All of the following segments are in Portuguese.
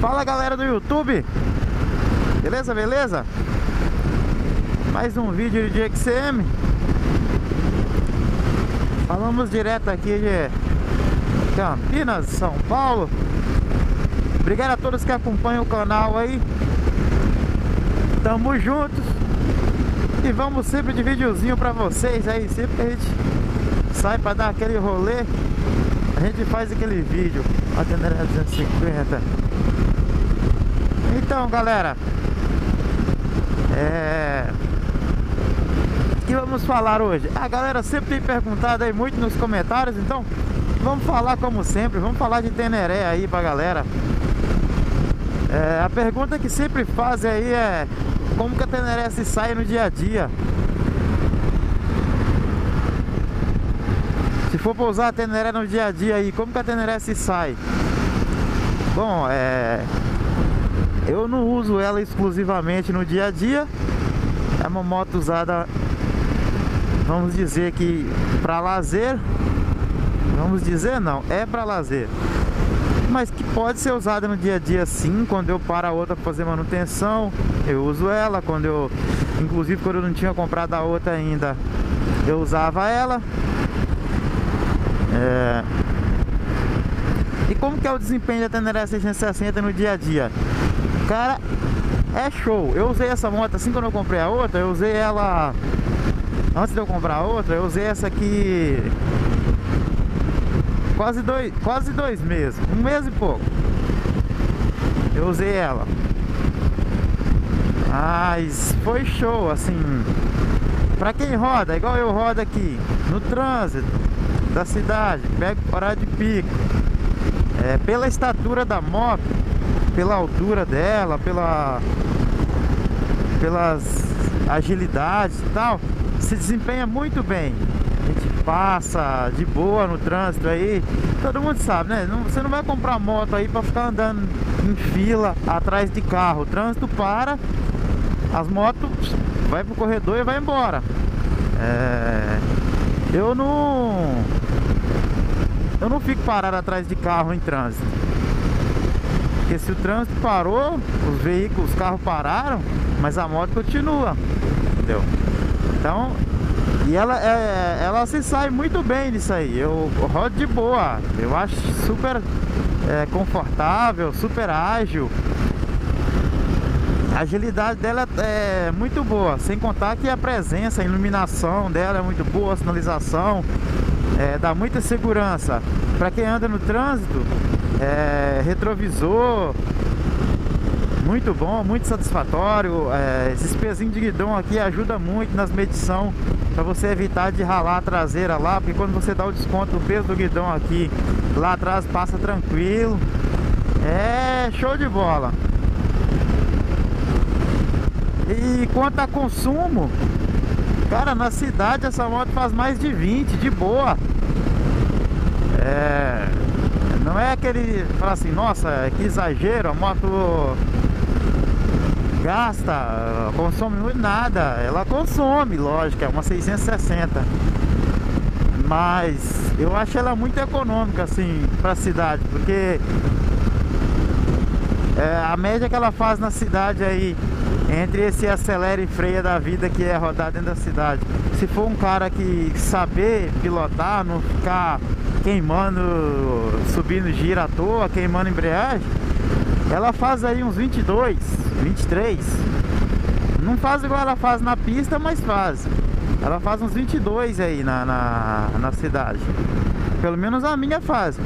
Fala galera do YouTube. Beleza, beleza? Mais um vídeo de XCM Falamos direto aqui de Campinas, São Paulo. Obrigado a todos que acompanham o canal aí. Tamo juntos. E vamos sempre de videozinho pra vocês aí Sempre que a gente sai pra dar aquele rolê A gente faz aquele vídeo A 250 então, galera, é... O que vamos falar hoje? A galera sempre tem perguntado aí muito nos comentários, então vamos falar como sempre, vamos falar de Teneré aí pra galera. É, a pergunta que sempre fazem aí é como que a Teneré se sai no dia a dia? Se for pra usar a Teneré no dia a dia aí, como que a Teneré se sai? Bom, é... Eu não uso ela exclusivamente no dia a dia. É uma moto usada, vamos dizer que para lazer. Vamos dizer não, é para lazer. Mas que pode ser usada no dia a dia sim, quando eu paro a outra para fazer manutenção, eu uso ela, quando eu inclusive quando eu não tinha comprado a outra ainda, eu usava ela. É... E como que é o desempenho da Teneré 660 no dia a dia? Cara, é show. Eu usei essa moto assim quando eu comprei a outra, eu usei ela antes de eu comprar a outra, eu usei essa aqui quase dois, quase dois meses, um mês e pouco. Eu usei ela. Mas foi show, assim. Pra quem roda, igual eu rodo aqui, no trânsito da cidade, pego horário de pico. É, pela estatura da moto, pela altura dela, pela pelas agilidades e tal, se desempenha muito bem. A gente passa de boa no trânsito aí. Todo mundo sabe, né? Não, você não vai comprar moto aí para ficar andando em fila atrás de carro. O trânsito para, as motos vai pro corredor e vai embora. É... Eu não eu não fico parado atrás de carro em trânsito. Porque se o trânsito parou, os veículos, os carros pararam, mas a moto continua, entendeu? Então, e ela, é, ela se sai muito bem nisso aí. Eu rodo de boa, eu acho super é, confortável, super ágil. A agilidade dela é muito boa, sem contar que a presença, a iluminação dela é muito boa, a sinalização é, dá muita segurança. Para quem anda no trânsito, é, retrovisor muito bom, muito satisfatório. É, esses pezinhos de guidão aqui ajuda muito nas medições para você evitar de ralar a traseira lá porque quando você dá o desconto do peso do guidão aqui lá atrás passa tranquilo. É show de bola. E quanto a consumo cara na cidade essa moto faz mais de 20 de boa é não é aquele, fala assim, nossa, que exagero, a moto gasta, consome muito nada. Ela consome, lógico, é uma 660. Mas eu acho ela muito econômica, assim, pra cidade, porque é, a média que ela faz na cidade aí, entre esse acelera e freia da vida que é rodar dentro da cidade. Se for um cara que saber pilotar, não ficar queimando, subindo gira à toa, queimando embreagem, ela faz aí uns 22, 23. Não faz igual ela faz na pista, mas faz. Ela faz uns 22 aí na, na, na cidade. Pelo menos a minha faz.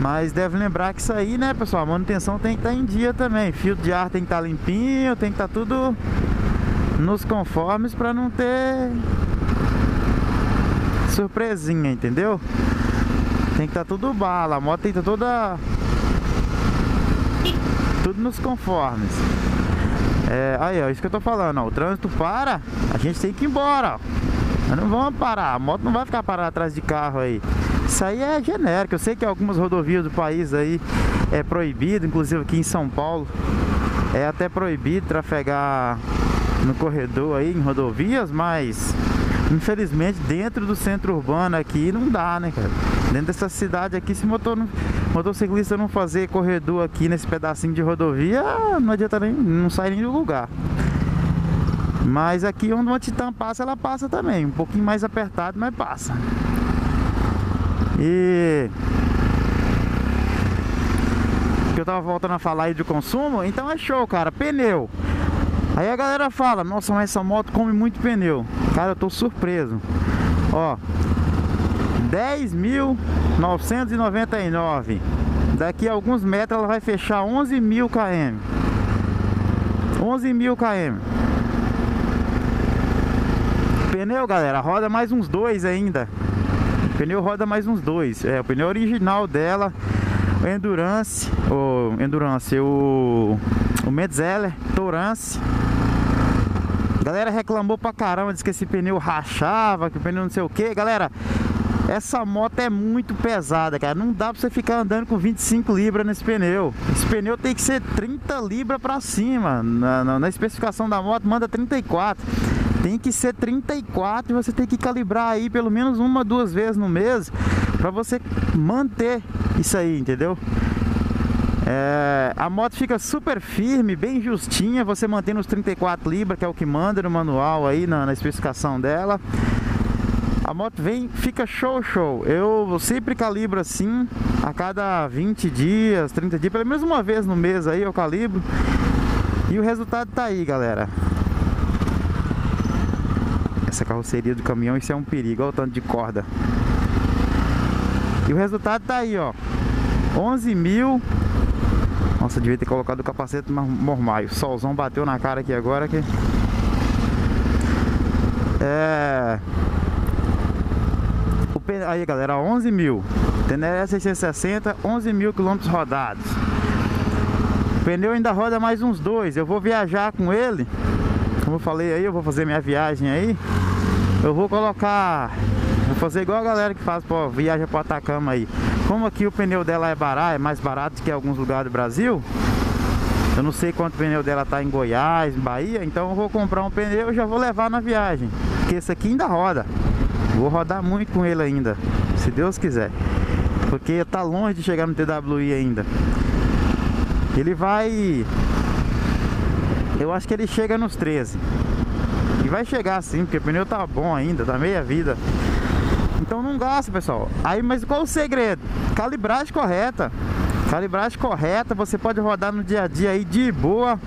Mas deve lembrar que isso aí, né, pessoal? A manutenção tem que estar tá em dia também. Fio de ar tem que estar tá limpinho, tem que estar tá tudo nos conformes para não ter surpresinha, entendeu? Tem que estar tá tudo bala, a moto tem que estar tá toda tudo nos conformes. É, aí, ó, isso que eu tô falando, ó, o trânsito para, a gente tem que ir embora, Nós não vamos parar, a moto não vai ficar parada atrás de carro aí. Isso aí é genérico, eu sei que algumas rodovias do país aí é proibido, inclusive aqui em São Paulo, é até proibido trafegar no corredor aí, em rodovias, mas Infelizmente, dentro do centro urbano aqui não dá, né, cara? Dentro dessa cidade aqui, se motor não... motociclista não fazer corredor aqui nesse pedacinho de rodovia, não adianta nem, não sai nem do lugar. Mas aqui onde uma Titan passa, ela passa também. Um pouquinho mais apertado, mas passa. E que eu tava voltando a falar aí de consumo, então é show, cara. Pneu. Aí a galera fala, nossa, mas essa moto come muito pneu. Cara, eu tô surpreso. Ó, 10.999. Daqui a alguns metros ela vai fechar 11 mil km. 11 mil km. Pneu, galera, roda mais uns dois ainda. O pneu roda mais uns dois. É, o pneu original dela, o Endurance, o Endurance, o, o Metzeler, Galera reclamou pra caramba, disse que esse pneu rachava, que o pneu não sei o que. Galera, essa moto é muito pesada, cara. Não dá pra você ficar andando com 25 libras nesse pneu. Esse pneu tem que ser 30 libras pra cima. Na, na, na especificação da moto manda 34. Tem que ser 34 e você tem que calibrar aí pelo menos uma, duas vezes no mês para você manter isso aí, entendeu? É, a moto fica super firme, bem justinha, você mantém nos 34 libras, que é o que manda no manual aí, na, na especificação dela. A moto vem, fica show, show. Eu sempre calibro assim, a cada 20 dias, 30 dias, pelo menos uma vez no mês aí eu calibro. E o resultado tá aí, galera. Essa carroceria do caminhão, isso é um perigo, olha o tanto de corda. E o resultado tá aí, ó. 11 mil nossa, devia ter colocado o capacete mormaio. Solzão bateu na cara aqui agora que... É... O. Aí galera, 11 mil. Teneré 660, 11 mil quilômetros rodados. O pneu ainda roda mais uns dois. Eu vou viajar com ele. Como eu falei aí, eu vou fazer minha viagem aí. Eu vou colocar Vou fazer igual a galera que faz, pô, viaja para Atacama aí. Como aqui o pneu dela é barato, é mais barato que alguns lugares do Brasil. Eu não sei quanto pneu dela tá em Goiás, em Bahia, então eu vou comprar um pneu e já vou levar na viagem. Porque esse aqui ainda roda. Vou rodar muito com ele ainda, se Deus quiser. Porque tá longe de chegar no TWI ainda. Ele vai... Eu acho que ele chega nos 13. E vai chegar sim, porque o pneu tá bom ainda, tá meia vida. Então não gasta, pessoal. Aí, mas qual o segredo? Calibragem correta. Calibragem correta, você pode rodar no dia a dia aí de boa,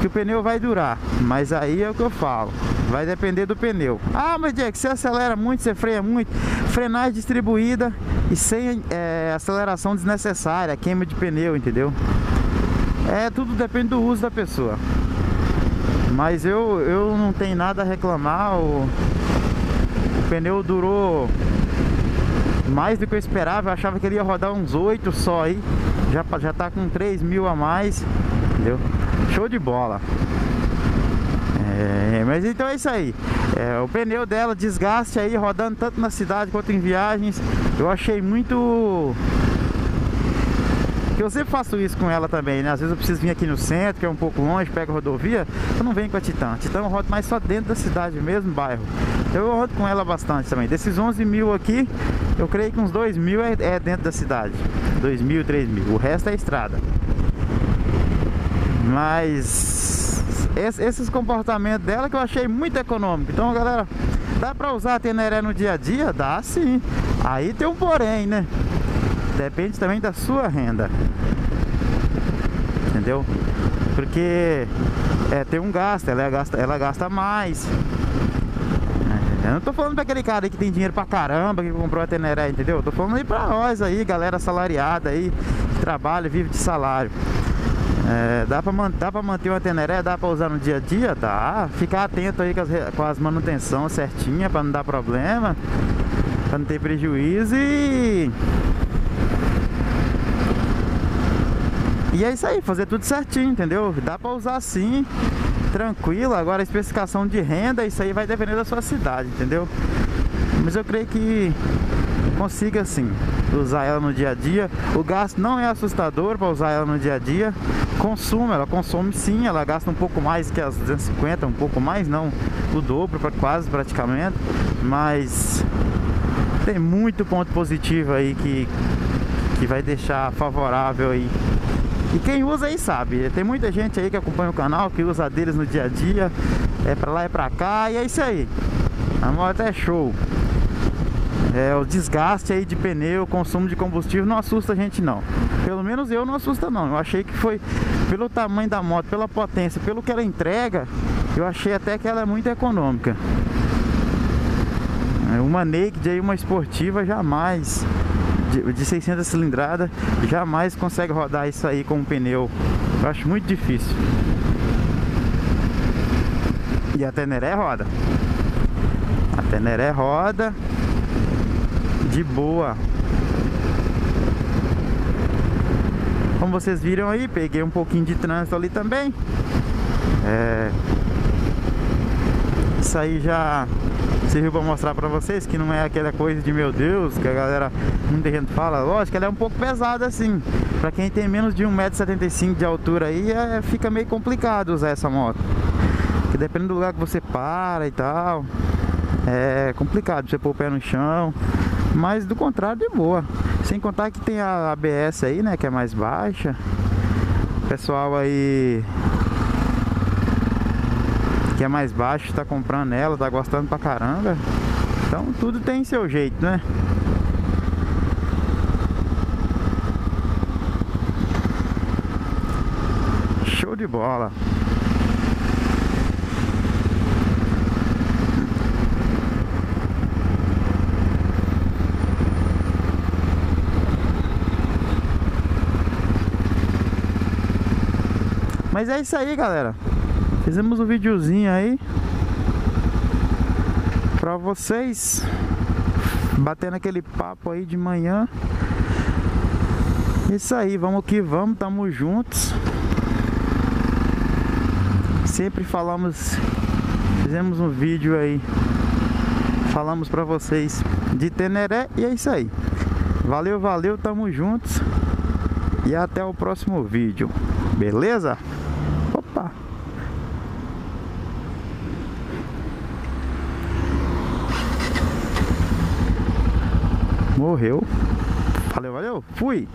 que o pneu vai durar. Mas aí é o que eu falo. Vai depender do pneu. Ah, mas Jack, você acelera muito, você freia muito. Frenagem distribuída e sem é, aceleração desnecessária, queima de pneu, entendeu? É, tudo depende do uso da pessoa. Mas eu, eu não tenho nada a reclamar. O, o pneu durou mais do que eu esperava. Eu achava que ele ia rodar uns 8 só aí. Já, já tá com 3 mil a mais. Entendeu? Show de bola. É, mas então é isso aí. É, o pneu dela, desgaste aí, rodando tanto na cidade quanto em viagens. Eu achei muito eu sempre faço isso com ela também, né? Às vezes eu preciso vir aqui no centro, que é um pouco longe, pego rodovia, eu não venho com a Titan. A Titan eu rodo mais só dentro da cidade mesmo, bairro. Então eu rodo com ela bastante também. Desses 11 mil aqui, eu creio que uns 2 mil é, é dentro da cidade. 2 mil, 3 mil. O resto é estrada. Mas esses comportamentos dela que eu achei muito econômico. Então, galera, dá pra usar a Teneré no dia a dia? Dá sim. Aí tem um porém, né? Depende também da sua renda. Entendeu? Porque é, tem um gasto, ela gasta, ela gasta mais. Eu não tô falando pra aquele cara aí que tem dinheiro pra caramba, que comprou a Teneré, entendeu? Eu tô falando aí pra nós aí, galera assalariada aí, que trabalha, vive de salário. É, dá, pra dá pra manter uma Teneré, dá pra usar no dia a dia? Dá. Ficar atento aí com as, com as manutenções certinha pra não dar problema, pra não ter prejuízo e E é isso aí, fazer tudo certinho, entendeu? Dá pra usar assim, tranquilo. Agora a especificação de renda, isso aí vai depender da sua cidade, entendeu? Mas eu creio que consiga sim usar ela no dia a dia. O gasto não é assustador para usar ela no dia a dia. Consumo, ela consome sim, ela gasta um pouco mais que as 250, um pouco mais, não o dobro, quase praticamente. Mas tem muito ponto positivo aí que que vai deixar favorável aí. E quem usa aí sabe, tem muita gente aí que acompanha o canal, que usa deles no dia a dia, é pra lá e pra cá, e é isso aí. A moto é show. É, o desgaste aí de pneu, consumo de combustível não assusta a gente não. Pelo menos eu não assusta não. Eu achei que foi pelo tamanho da moto, pela potência, pelo que ela entrega, eu achei até que ela é muito econômica. É, uma naked aí, uma esportiva jamais de, de 600 cilindrada jamais consegue rodar isso aí com um pneu. Eu acho muito difícil. E a Teneré roda. A Teneré roda de boa. Como vocês viram aí, peguei um pouquinho de trânsito ali também. É... Isso aí já serviu para mostrar para vocês que não é aquela coisa de meu Deus, que a galera, muita gente fala. Lógico, ela é um pouco pesada assim. Para quem tem menos de 1,75m de altura aí, é, fica meio complicado usar essa moto. Porque dependendo do lugar que você para e tal, é complicado você pôr o pé no chão. Mas do contrário, de boa. Sem contar que tem a ABS aí, né? Que é mais baixa. Pessoal aí que é mais baixo está comprando ela, tá gostando pra caramba. Então tudo tem seu jeito, né? Show de bola. Mas é isso aí, galera. Fizemos um videozinho aí Pra vocês Batendo aquele papo aí de manhã. Isso aí, vamos que vamos, tamo juntos. Sempre falamos Fizemos um vídeo aí Falamos pra vocês de Teneré e é isso aí. Valeu, valeu, tamo juntos E até o próximo vídeo Beleza? Morreu. Valeu, valeu. Fui.